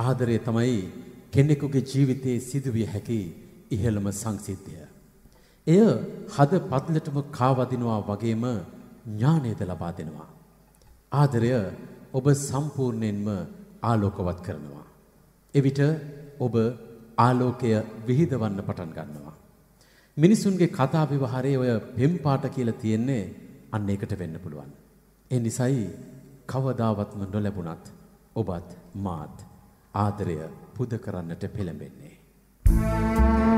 ආදරය තමයි කෙනෙකුගේ ජීවිතයේ සිදුවිය හැකි ඉහළම සංසිද්ධිය. එය හද පත්ලටම කාවදිනවා වගේම ඥානයද ලබා දෙනවා. ආදරය ඔබ සම්පූර්ණයෙන්ම ආලෝකවත් කරනවා. එවිට ඔබ ආලෝකය විහිදවන්න පටන් ගන්නවා. මිනිසුන්ගේ කතා විවහාරයේ ඔය පෙම්පාට කියලා තියෙන්නේ අන්න ඒකට වෙන්න පුළුවන්. ඒ නිසායි කවදාවත්ම නොලැබුණත් ඔබත් මාත් ආදරය පුද කරන්නට පෙළඹෙන්නේ.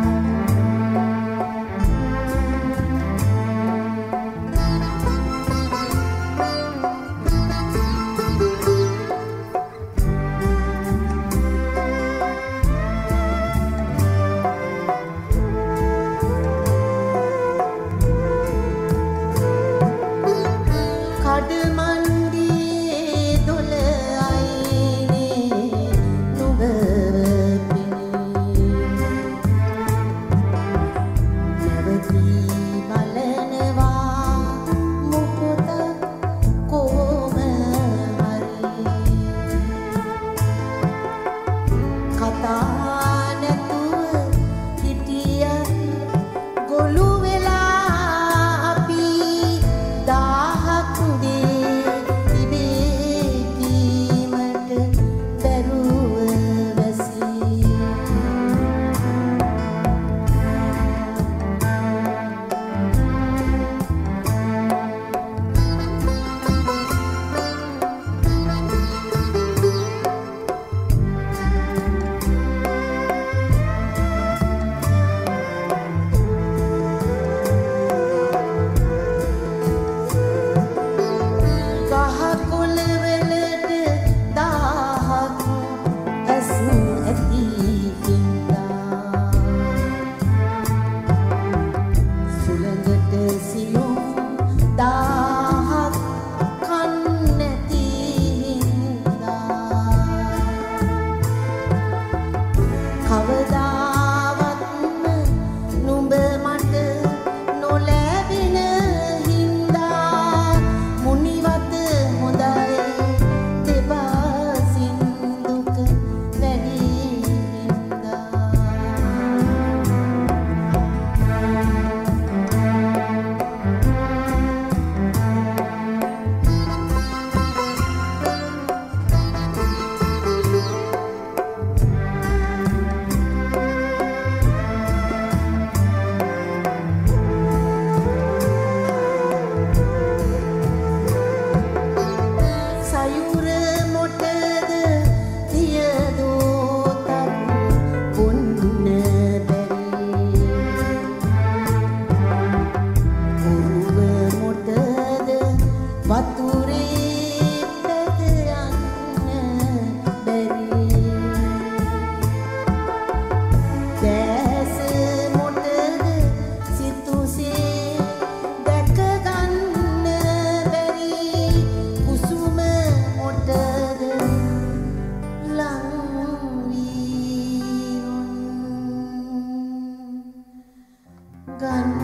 你一定。gun.